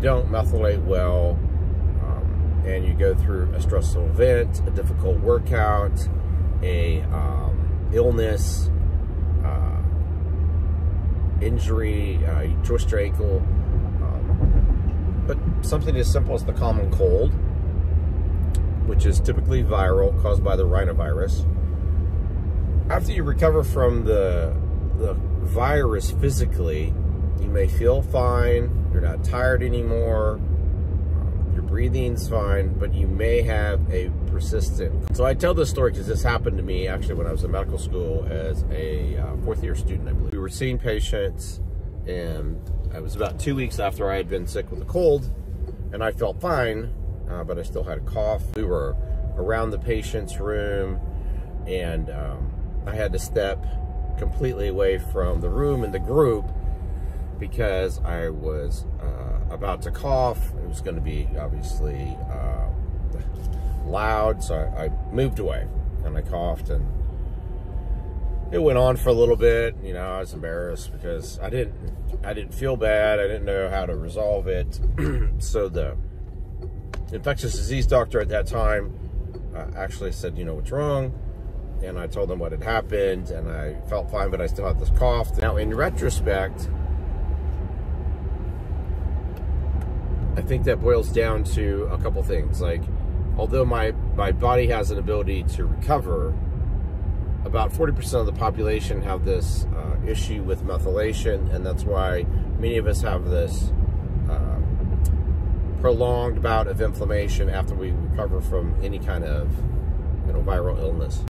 don't methylate well, um, and you go through a stressful event, a difficult workout, a um, illness, uh, injury, uh, twist your ankle, um, but something as simple as the common cold, which is typically viral, caused by the rhinovirus. After you recover from the, the virus physically, you may feel fine, you're not tired anymore, um, your breathing's fine, but you may have a persistent. So I tell this story because this happened to me actually when I was in medical school as a uh, fourth year student, I believe. We were seeing patients and it was about two weeks after I had been sick with a cold and I felt fine, uh, but I still had a cough. We were around the patient's room and um, I had to step completely away from the room and the group because I was uh, about to cough. It was going to be obviously uh, loud, so I, I, moved away and I coughed and it went on for a little bit. You know, I was embarrassed because I didn't, I didn't feel bad. I didn't know how to resolve it. so the infectious disease doctor at that time uh, actually said, you know, what's wrong? And I told them what had happened and I felt fine, but I still had this cough. Now, in retrospect, I think that boils down to a couple things. Like, although my, my body has an ability to recover, about 40% of the population have this uh, issue with methylation, and that's why many of us have this uh, prolonged bout of inflammation after we recover from any kind of you know, viral illness.